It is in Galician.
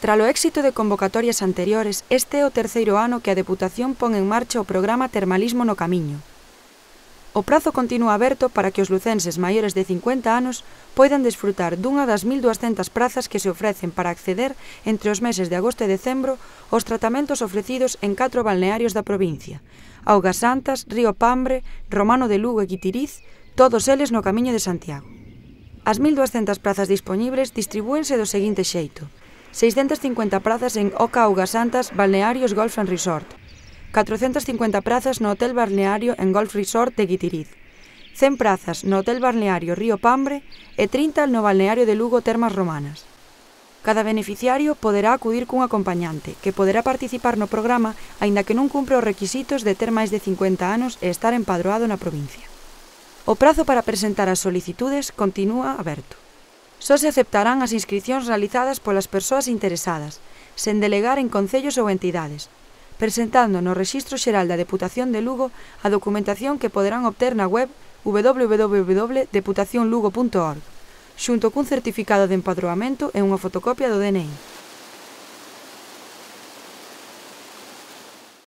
Tralo éxito de convocatorias anteriores, este é o terceiro ano que a Deputación pon en marcha o programa Termalismo no Camiño. O prazo continúa aberto para que os lucenses maiores de 50 anos poidan desfrutar dunha das 1.200 prazas que se ofrecen para acceder entre os meses de agosto e decembro aos tratamentos ofrecidos en catro balnearios da provincia, Augas Santas, Río Pambre, Romano de Lugo e Quitiriz, todos eles no Camiño de Santiago. As 1.200 prazas dispoñibles distribúense do seguinte xeito – 650 prazas en Oca Augasantas Balnearios Golf and Resort, 450 prazas no Hotel Balneario en Golf Resort de Guitiriz, 100 prazas no Hotel Balneario Río Pambre e 30 no Balneario de Lugo Termas Romanas. Cada beneficiario poderá acudir cun acompañante, que poderá participar no programa aínda que non cumpre os requisitos de ter máis de 50 anos e estar empadroado na provincia. O prazo para presentar as solicitudes continúa aberto. Só se aceptarán as inscripcións realizadas polas persoas interesadas, sen delegar en concellos ou entidades, presentando no Rexistro Xeral da Deputación de Lugo a documentación que poderán obter na web www.deputacionlugo.org, xunto cun certificado de empadroamento e unha fotocopia do DNI.